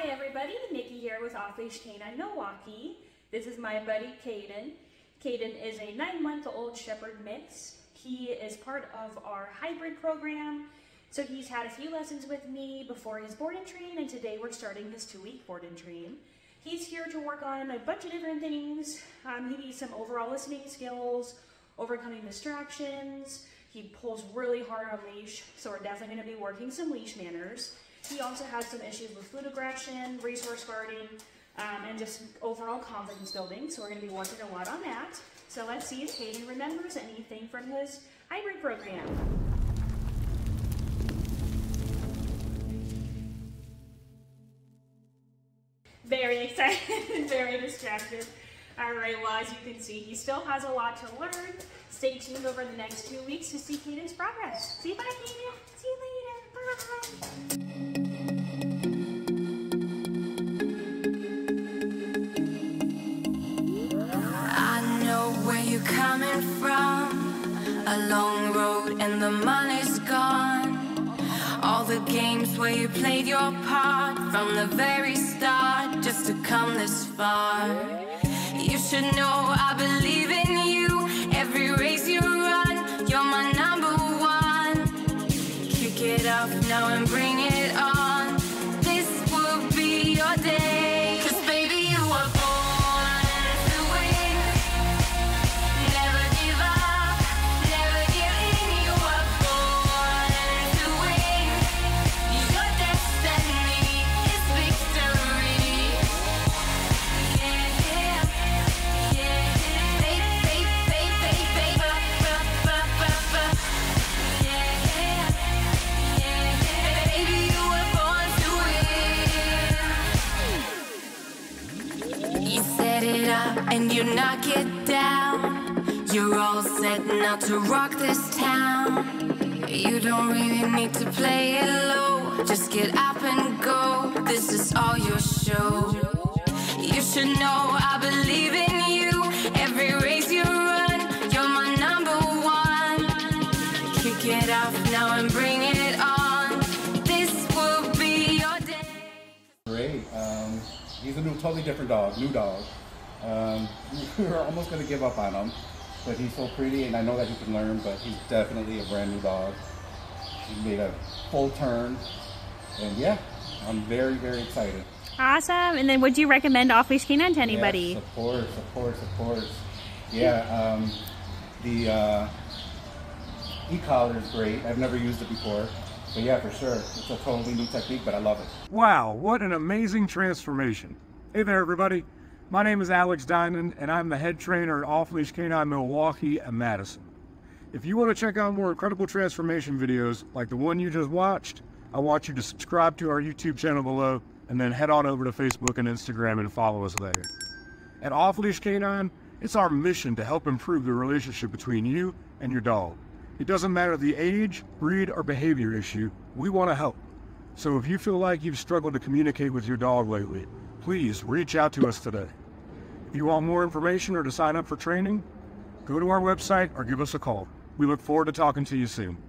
Hi everybody, Nikki here with Off Leash Canine Milwaukee. This is my buddy Caidon. Caidon is a nine month old Shepherd mix. He is part of our hybrid program. So he's had a few lessons with me before his board and train and today we're starting his two week board and train. He's here to work on a bunch of different things. Um, he needs some overall listening skills, overcoming distractions. He pulls really hard on leash, so we're definitely gonna be working some leash manners. He also has some issues with food aggression, resource guarding, um, and just overall confidence building. So we're going to be working a lot on that. So let's see if Caidon remembers anything from his hybrid program. Very excited, very distracted. All right, well, as you can see, he still has a lot to learn. Stay tuned over the next two weeks to see Caidon's progress. See you, bye, Caidon. Coming from a long road and the money's gone. All the games where you played your part from the very start just to come this far. You should know I believe in you. Every race you run, you're my number one. Kick it up now and bring it and you knock it down. You're all set now to rock this town. You don't really need to play it low. Just get up and go. This is all your show. You should know I believe in you. Every race you run, you're my number one. Kick it off now and bring it on. This will be your day. Great. Um, he's a new, totally different dog, new dog. Um, we were almost going to give up on him, but he's so pretty, and I know that he can learn, but he's definitely a brand new dog. He made a full turn, and yeah, I'm very, very excited. Awesome. And then would you recommend Off Leash Canine to anybody? Yes, of course, of course, of course. Yeah, um, the uh, e-collar is great. I've never used it before. But yeah, for sure. It's a totally new technique, but I love it. Wow, what an amazing transformation. Hey there, everybody. My name is Alex Diamond, and I'm the head trainer at Off Leash Canine Milwaukee and Madison. If you want to check out more incredible transformation videos like the one you just watched, I want you to subscribe to our YouTube channel below and then head on over to Facebook and Instagram and follow us there. At Off Leash Canine, it's our mission to help improve the relationship between you and your dog. It doesn't matter the age, breed, or behavior issue, we want to help. So if you feel like you've struggled to communicate with your dog lately, please reach out to us today. If you want more information or to sign up for training, go to our website or give us a call. We look forward to talking to you soon.